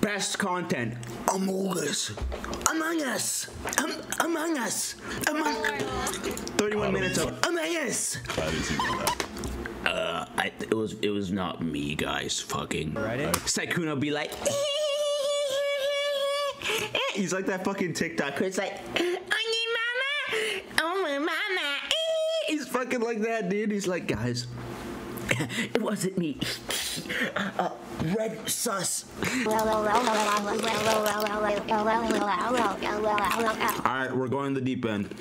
best content. Among Us. Among Us. Um, among Us. Among 31 minutes of Among Us. How does he do that? Uh, I, it was it was not me, guys. Fucking. Ready? Sykkuno be like. He's like that fucking TikTok. It's like, oh mama, oh my mama. He's fucking like that, dude. He's like, guys, it wasn't me. Uh, red sus. All right, we're going the deep end.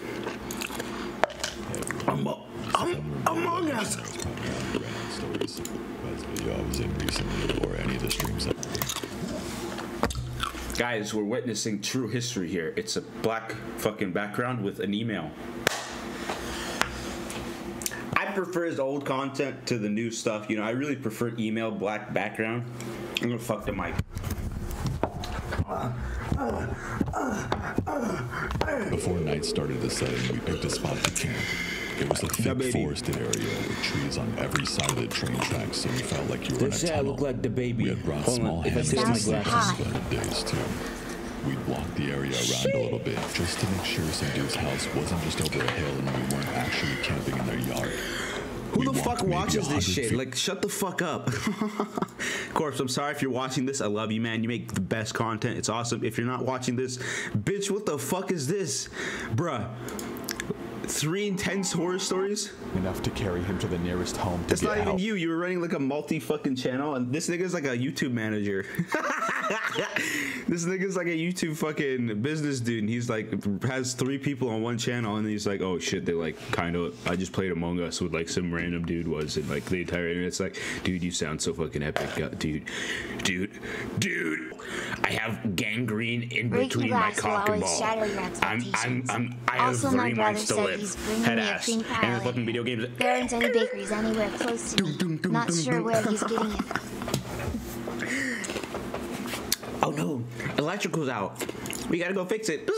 Amo- am- among Us. Stories. Best video I was in recently, or any of the streams. that- Guys, we're witnessing true history here. It's a black fucking background with an email. I prefer his old content to the new stuff. You know, I really prefer email black background. I'm gonna fuck the mic. Before night started to set in, we picked a spot to camp. It was a thick forested area with trees on every side of the train tracks, so you felt like you were in a This tunnel. look like the baby. We had brought Hold small if I hammers take and my splendid days too. We'd walk the area around a little bit just to make sure some dude's house wasn't just over a hill and we weren't actually camping in their yard. Who We the fuck watches this shit? Like, shut the fuck up. Corpse, I'm sorry if you're watching this. I love you, man. You make the best content. It's awesome. If you're not watching this, bitch, what the fuck is this? Bruh. Three intense horror stories? enough to carry him to the nearest home to That's get not even help. you. You were running like a multi fucking channel, and this nigga's like a YouTube manager. this nigga's like a YouTube fucking business dude, and he's like has three people on one channel, and he's like, oh shit, they like kind of. I just played Among Us with like some random dude was, and like the entire internet's like, dude, you sound so fucking epic, uh, dude, dude, dude. I have gangrene in between my cock and always ball. I'm, I'm. I'm, I have Also, my three brother months to said live. He's bringing Head me a ass. cream And the pie. fucking video games. There aren't any bakeries anywhere close to me. Not sure where he's getting it. Oh no, electrical's out. We gotta go fix it.